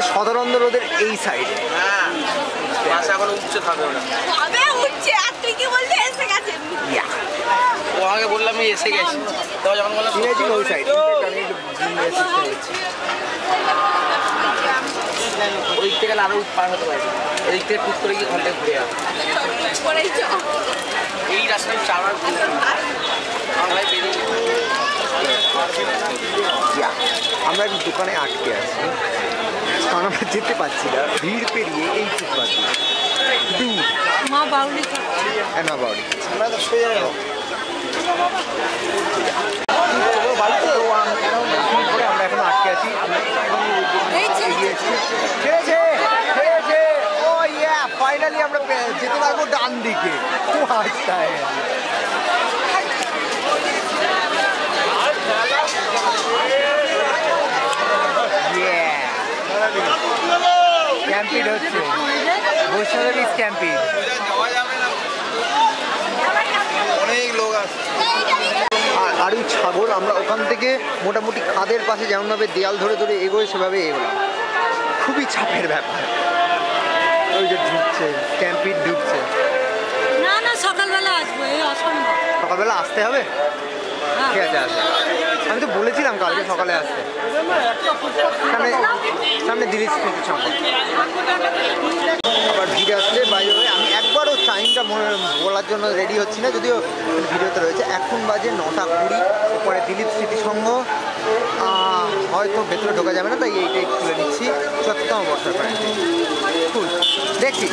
হচ্ছে সদানন্দ রোডের এই সাইডে হ্যাঁ আমাকে বললাম আমি এসে গেছি। তো যখন বললাম ওই সাইড আমি একটু ঘুমিয়ে চেষ্টা ওই দিক থেকে আরও পার হতে পারে থেকে টুক করে গিয়ে ঘন্টায় ঘুরে আসবে। এই রাস্তায় চালার বাংলায় বেরিয়ে যেতে হবে। আমরা দোকানে আটকে আছি। কারণ আমরা যেতে পারছি না। ভিড় পেরিয়ে এই ফুটপাথ মা বাউলি তো। আম- করে আমরা এখন আটকে আছি। ফাইনালি আমরা যেতে পারব ডান দিকে ও আচ্ছা স্ট্যাম্পিড হচ্ছে বৈষ্ণবী স্ট্যাম্পিড অনেক লোক আসছে আর আর ওই ছাগল আমরা ওখান থেকে মোটামুটি খাদের পাশে যেমনভাবে দেয়াল ধরে ধরে এগোয় সেভাবে এগোলাম খুবই চাপের ব্যাপার ওই যে ঢুকছে স্ট্যাম্পিড ঢুকছে না না সকালবেলা আসব এই অসম্ভব সকালবেলা আসতে হবে হ্যাঁ। ঠিক আছে আসবে আমি তো বলেছিলাম কালকে সকালে আসতে সামনে দিলীপ সামনে আবার ভিড় আসলে বাইরে আমি একবারও টাইমটা মনে বলার জন্য রেডি হচ্ছি না, যদিও ভিডিওতে রয়েছে। এখন বাজে নটা কুড়ি, ওপরে দিলীপ স্মৃতিসংঘ হয়তো ভেতরে ঢোকা যাবে না, তাই এইটাই তুলে নিচ্ছি। চতুর্থম বর্ষার প্রায়। দেখছি।